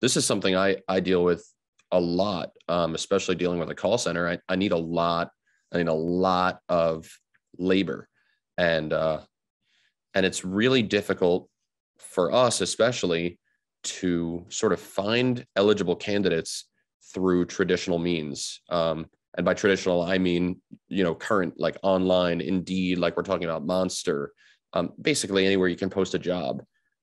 this is something I I deal with a lot, um, especially dealing with a call center. I, I need a lot, I need a lot of labor, and uh, and it's really difficult for us, especially, to sort of find eligible candidates through traditional means. Um, and by traditional, I mean you know current like online, Indeed, like we're talking about Monster, um, basically anywhere you can post a job.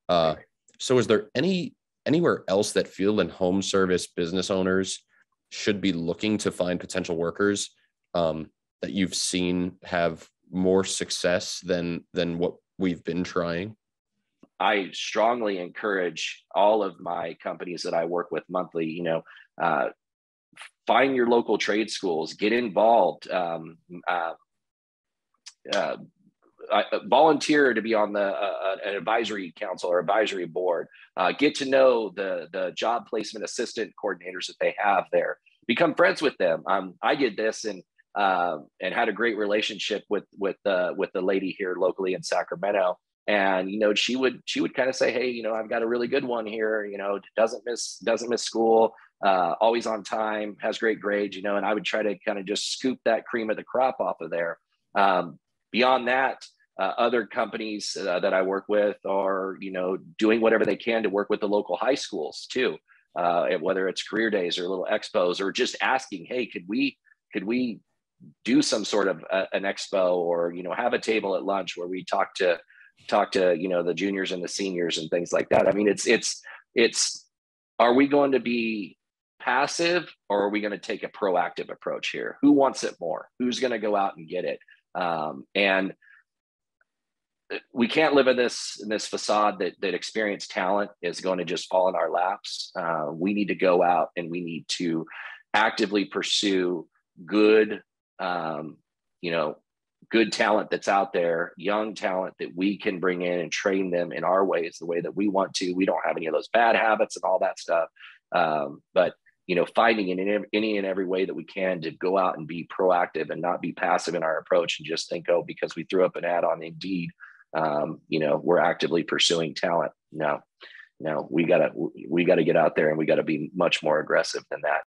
Uh, so, is there any anywhere else that field and home service business owners should be looking to find potential workers um, that you've seen have more success than than what we've been trying? I strongly encourage all of my companies that I work with monthly. You know, uh, find your local trade schools, get involved. Um, uh, uh, uh, volunteer to be on the uh, uh, an advisory council or advisory board. Uh, get to know the the job placement assistant coordinators that they have there. Become friends with them. Um, I did this and uh, and had a great relationship with with the with the lady here locally in Sacramento. And you know, she would she would kind of say, "Hey, you know, I've got a really good one here. You know, doesn't miss doesn't miss school, uh, always on time, has great grades. You know." And I would try to kind of just scoop that cream of the crop off of there. Um, beyond that, uh, other companies uh, that I work with are, you know, doing whatever they can to work with the local high schools too, uh, whether it's career days or little expos or just asking, hey, could we could we do some sort of a, uh, an expo or you know have a table at lunch where we talk to talk to you know the juniors and the seniors and things like that. I mean, it's it's it's are we going to be passive or are we going to take a proactive approach here? Who wants it more? Who's going to go out and get it? Um, and we can't live in this in this facade that that experienced talent is going to just fall in our laps. Uh, we need to go out and we need to actively pursue good, um, you know, good talent that's out there, young talent that we can bring in and train them in our ways, the way that we want to. We don't have any of those bad habits and all that stuff, um, but you know, finding in any and every way that we can to go out and be proactive and not be passive in our approach and just think, oh, because we threw up an ad on Indeed um, you know, we're actively pursuing talent. No, no, we gotta we gotta get out there and we gotta be much more aggressive than that.